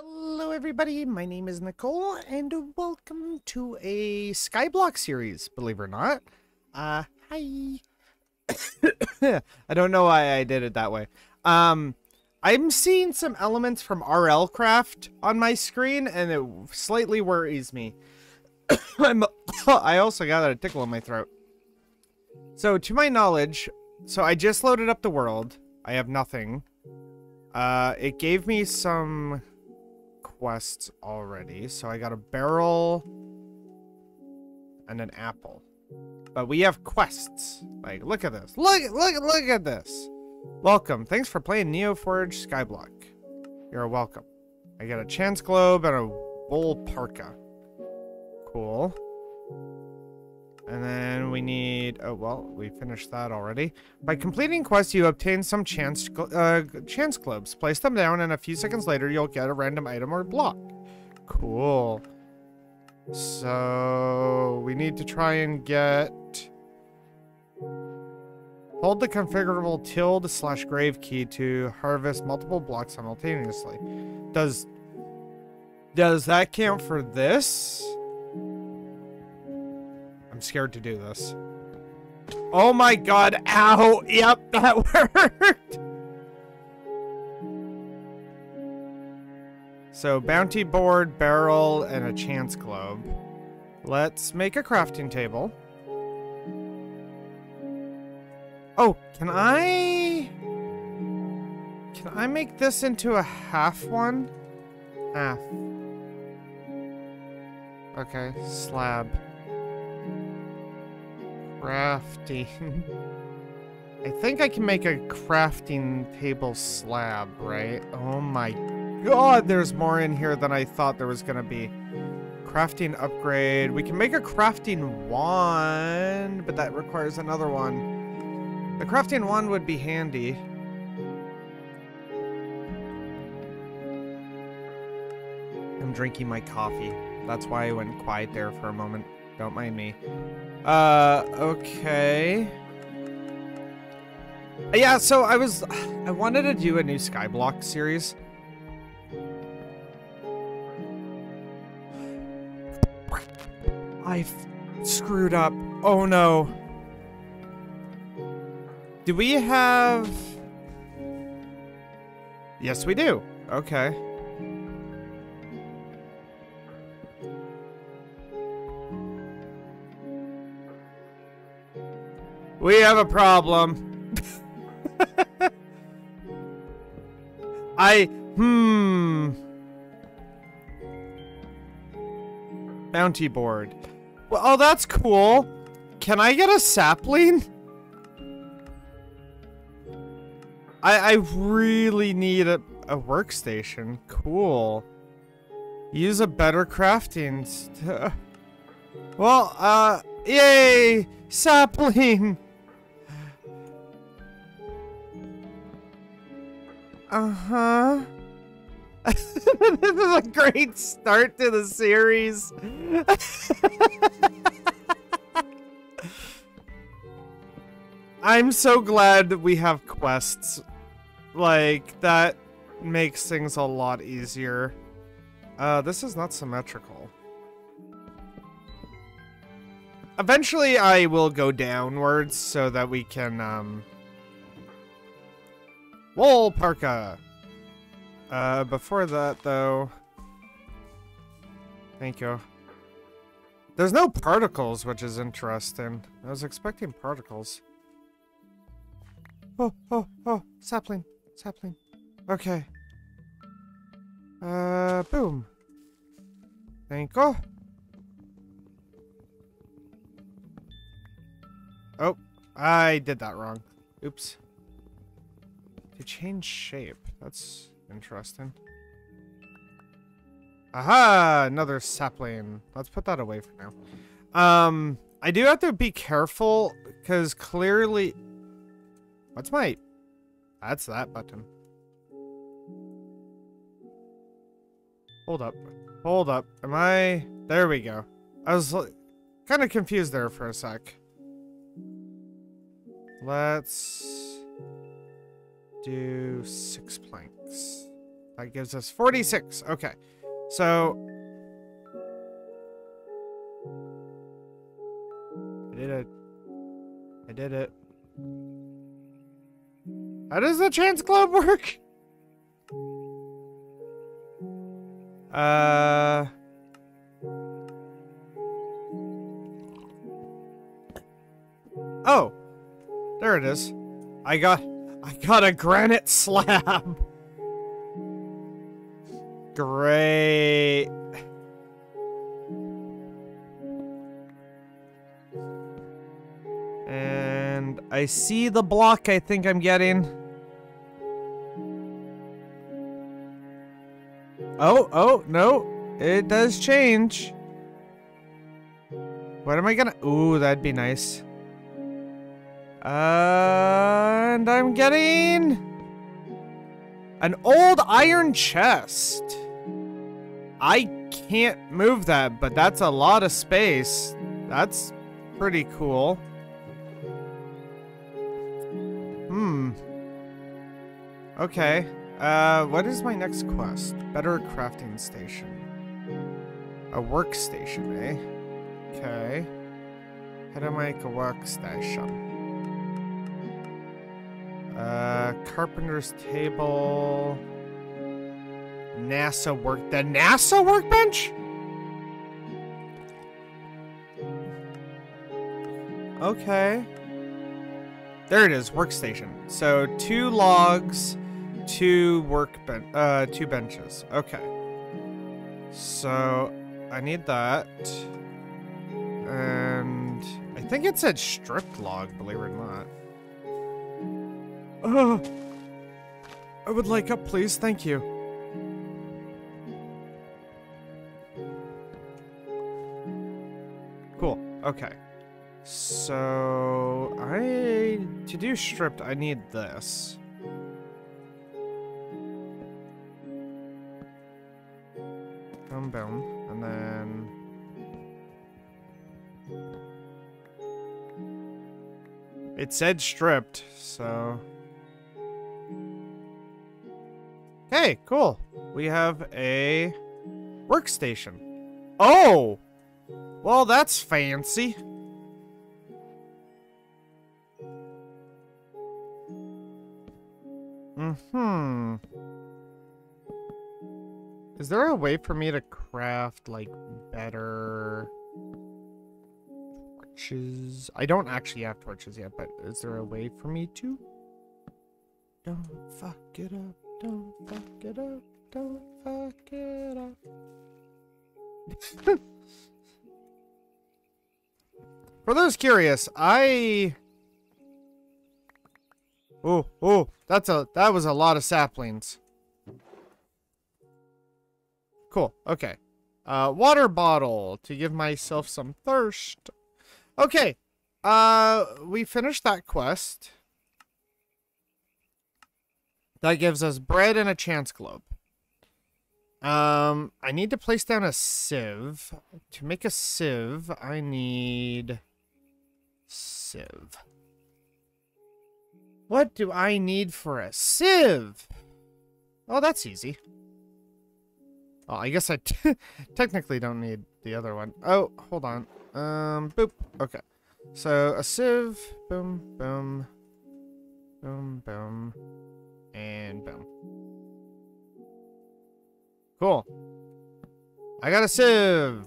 Hello, everybody. My name is Nicole, and welcome to a Skyblock series. Believe it or not. Uh, hi. I don't know why I did it that way. Um, I'm seeing some elements from RL Craft on my screen, and it slightly worries me. I'm, I also got a tickle in my throat. So, to my knowledge, so I just loaded up the world. I have nothing. Uh, it gave me some quests already. So I got a barrel and an apple. But we have quests. Like, look at this. Look, look, look at this. Welcome. Thanks for playing Neoforge Skyblock. You're welcome. I got a chance globe and a wool parka. Cool. And then we need, oh, well, we finished that already. By completing quests, you obtain some chance, uh, chance globes. Place them down, and a few seconds later, you'll get a random item or block. Cool. So, we need to try and get... Hold the configurable tilde slash grave key to harvest multiple blocks simultaneously. Does... Does that count for this? I'm scared to do this. Oh my god, ow! Yep, that worked! So, bounty board, barrel, and a chance globe. Let's make a crafting table. Oh, can I... Can I make this into a half one? Half. Okay, slab. Crafting. I think I can make a crafting table slab, right? Oh my god, there's more in here than I thought there was gonna be. Crafting upgrade. We can make a crafting wand, but that requires another one. The crafting wand would be handy. I'm drinking my coffee. That's why I went quiet there for a moment. Don't mind me. Uh, okay. Yeah, so I was... I wanted to do a new Skyblock series. I screwed up. Oh no. Do we have... Yes, we do. Okay. We have a problem. I... Hmm... Bounty board. Well, oh, that's cool. Can I get a sapling? I, I really need a, a workstation. Cool. Use a better crafting. well, uh, yay! Sapling! Uh-huh. this is a great start to the series. I'm so glad that we have quests. Like, that makes things a lot easier. Uh, this is not symmetrical. Eventually, I will go downwards so that we can, um... Wool parka! Uh, before that, though... Thank you. There's no particles, which is interesting. I was expecting particles. Oh, oh, oh, sapling, sapling. Okay. Uh, boom. Thank you. Oh, I did that wrong. Oops. To change shape. That's interesting. Aha! Another sapling. Let's put that away for now. Um, I do have to be careful because clearly... What's my... That's that button. Hold up. Hold up. Am I... There we go. I was kind of confused there for a sec. Let's do six planks. That gives us 46. Okay. So. I did it. I did it. How does the chance globe work? Uh. Oh. There it is. I got I got a granite slab. Great. And I see the block I think I'm getting. Oh, oh, no. It does change. What am I gonna... Ooh, that'd be nice. Uh, And I'm getting... An old iron chest. I can't move that, but that's a lot of space. That's pretty cool. Hmm. Okay. Uh, what is my next quest? Better crafting station. A workstation, eh? Okay. How to make a workstation? Carpenter's table. NASA work. The NASA workbench? Okay. There it is, workstation. So two logs, two workbench, uh, two benches. Okay. So I need that, and I think it said stripped log. Believe it or not. Uh, I would like up, please. Thank you. Cool. Okay. So, I... To do stripped, I need this. Boom, boom. And then... It said stripped, so... Hey, cool. We have a workstation. Oh! Well, that's fancy. Mm-hmm. Is there a way for me to craft, like, better torches? I don't actually have torches yet, but is there a way for me to? Don't fuck it up, don't fuck it up, don't fuck it up. For those curious, I... Oh, oh, that's a, that was a lot of saplings. Cool, okay. Uh, water bottle to give myself some thirst. Okay, uh, we finished that quest. That gives us bread and a chance globe. Um, I need to place down a sieve. To make a sieve, I need... Sieve. What do I need for a sieve? Oh, that's easy. Oh, I guess I technically don't need the other one. Oh, hold on. Um, boop. Okay. So, a sieve. Boom, boom. Boom, boom. And boom. Cool. I got a sieve.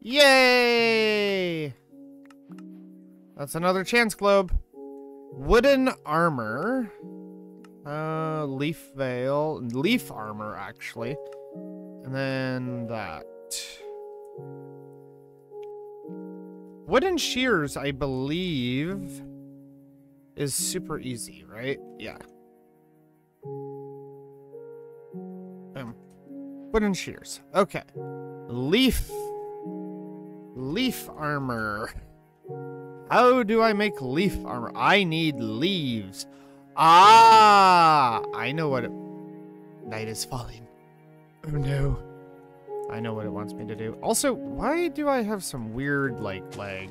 Yay! That's another chance globe. Wooden armor. Uh, leaf veil. Leaf armor, actually. And then that. Wooden shears, I believe, is super easy, right? Yeah. Boom. Wooden shears. Okay. Leaf. Leaf armor. How do I make leaf armor? I need leaves. Ah! I know what it... Night is falling. Oh no. I know what it wants me to do. Also, why do I have some weird, like, lag?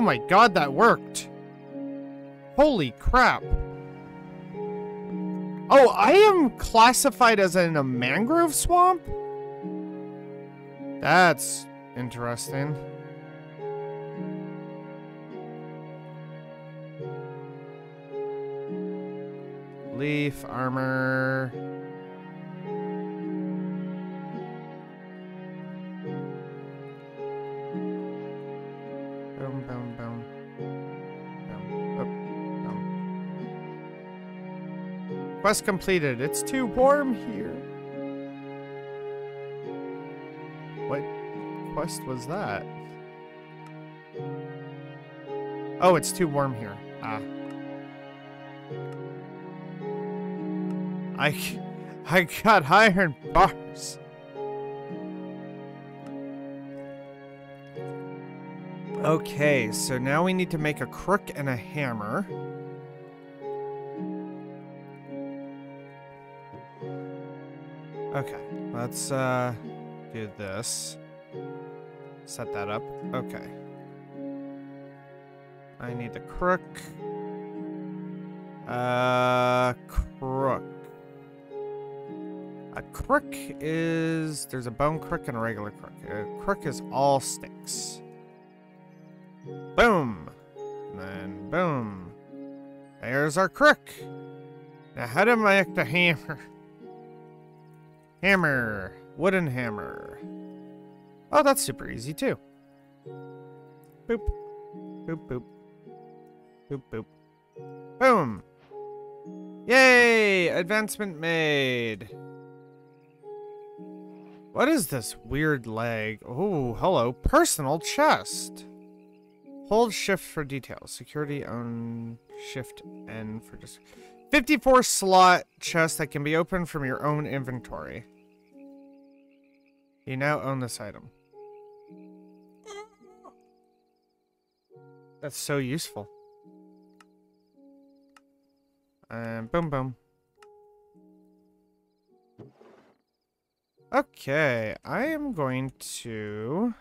Oh my god, that worked! Holy crap! Oh, I am classified as in a mangrove swamp? That's interesting. Leaf, armor... Quest completed. It's too warm here. What quest was that? Oh, it's too warm here. Ah. I, I got iron bars. Okay, so now we need to make a crook and a hammer. Okay, let's uh do this. Set that up. Okay. I need the crook. Uh, crook. A crook is... There's a bone crook and a regular crook. A crook is all sticks. Boom. And then boom. There's our crook. Now how do I make the hammer? Hammer. Wooden hammer. Oh, that's super easy too. Boop. Boop, boop. Boop, boop. Boom. Yay! Advancement made. What is this weird leg? Oh, hello. Personal chest. Hold shift for details. Security on shift N for just 54 slot chest that can be opened from your own inventory. You now own this item. That's so useful. And boom, boom. Okay, I am going to...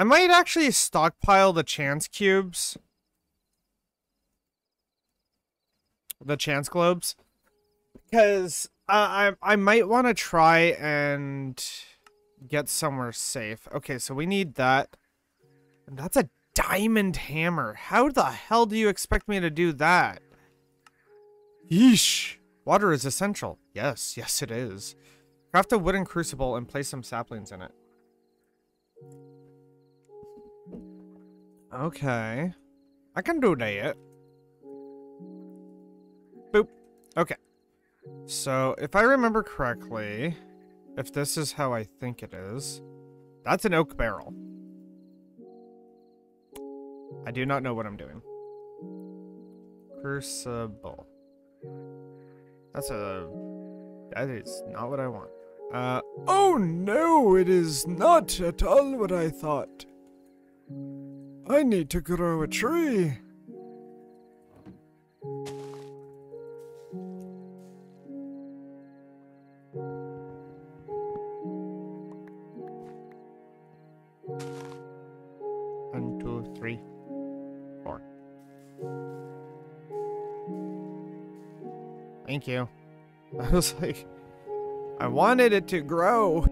I might actually stockpile the chance cubes. The chance globes. Because uh, I, I might want to try and get somewhere safe. Okay, so we need that. And that's a diamond hammer. How the hell do you expect me to do that? Yeesh. Water is essential. Yes, yes it is. Craft a wooden crucible and place some saplings in it. Okay. I can do that. Boop. Okay. So, if I remember correctly, if this is how I think it is, that's an oak barrel. I do not know what I'm doing. Crucible. That's a... That is not what I want. Uh, oh no, it is not at all what I thought. I need to grow a tree. One, two, three, four. Thank you. I was like, I wanted it to grow.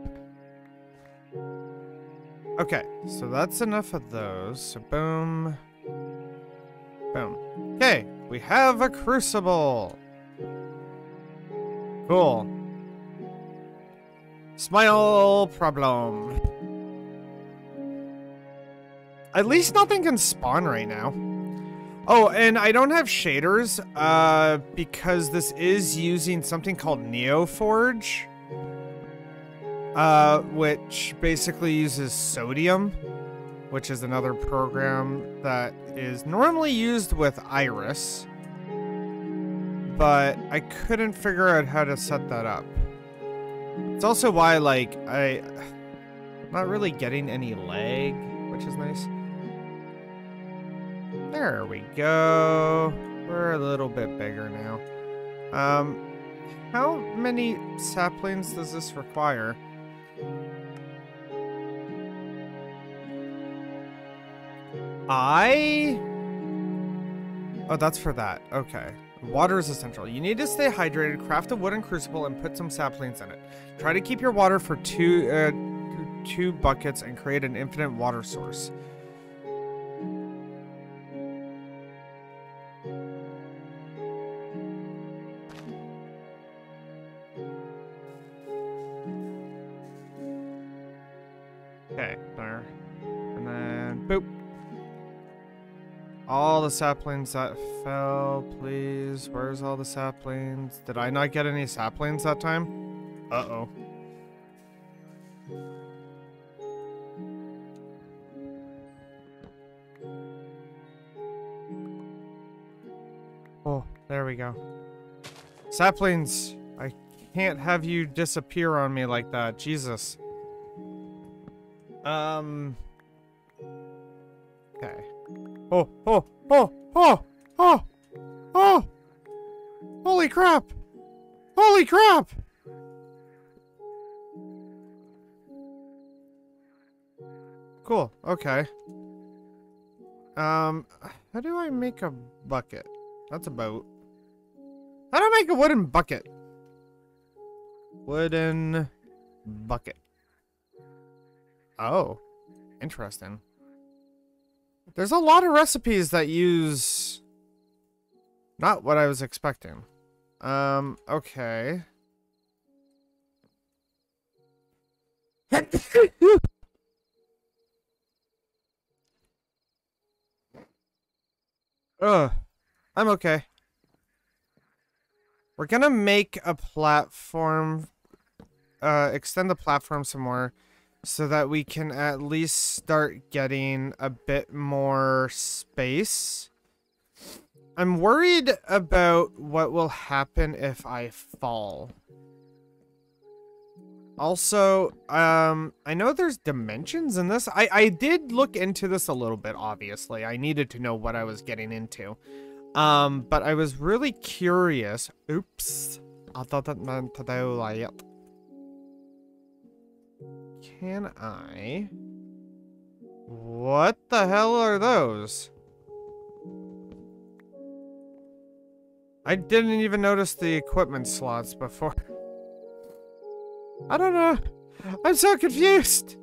Okay, so that's enough of those. So boom. Boom. Okay, we have a crucible. Cool. Smile problem. At least nothing can spawn right now. Oh, and I don't have shaders, uh, because this is using something called NeoForge. Uh, which basically uses sodium, which is another program that is normally used with Iris. But I couldn't figure out how to set that up. It's also why, like, I... I'm not really getting any lag, which is nice. There we go. We're a little bit bigger now. Um, how many saplings does this require? I... Oh, that's for that. Okay. Water is essential. You need to stay hydrated, craft a wooden crucible, and put some saplings in it. Try to keep your water for two, uh, two buckets and create an infinite water source. The saplings that fell, please. Where's all the saplings? Did I not get any saplings that time? Uh-oh. Oh, there we go. Saplings, I can't have you disappear on me like that. Jesus. Um. Okay. Oh, oh, oh, oh, oh, oh! Holy crap! Holy crap! Cool, okay. Um, how do I make a bucket? That's a boat. How do I make a wooden bucket? Wooden bucket. Oh, interesting. There's a lot of recipes that use not what I was expecting. Um, okay. Ugh. I'm okay. We're gonna make a platform, uh, extend the platform some more so that we can at least start getting a bit more space. I'm worried about what will happen if I fall. Also, um, I know there's dimensions in this. I, I did look into this a little bit, obviously. I needed to know what I was getting into. Um, but I was really curious. Oops. I thought that meant to do that. Can I? What the hell are those? I didn't even notice the equipment slots before. I don't know. I'm so confused.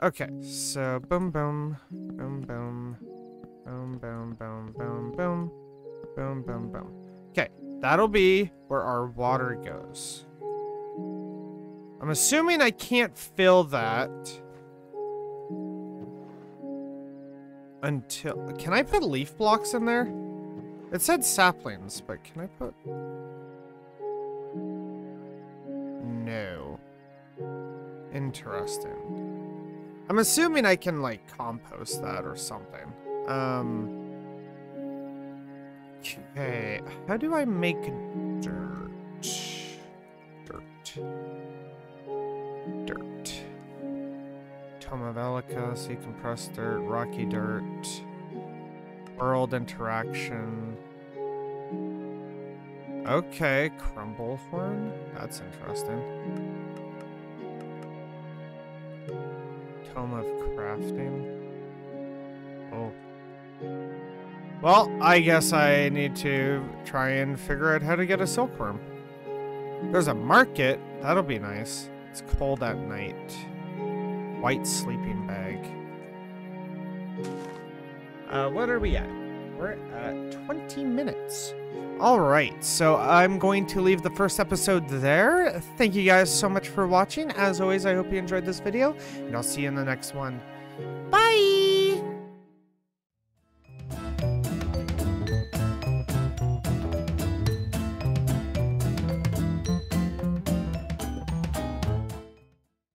Okay, so boom, boom, boom, boom, boom, boom, boom, boom, boom, boom, boom, boom. Okay, that'll be where our water goes. I'm assuming I can't fill that until... Can I put leaf blocks in there? It said saplings, but can I put... No. Interesting. I'm assuming I can, like, compost that or something. Um... Okay, how do I make dirt? Elika, sea compressed dirt, rocky dirt, world interaction. Okay, crumble horn. That's interesting. Tome of crafting. Oh. Well, I guess I need to try and figure out how to get a silkworm. There's a market. That'll be nice. It's cold at night. White sleeping bag. Uh, what are we at? We're at 20 minutes. All right, so I'm going to leave the first episode there. Thank you guys so much for watching. As always, I hope you enjoyed this video, and I'll see you in the next one. Bye!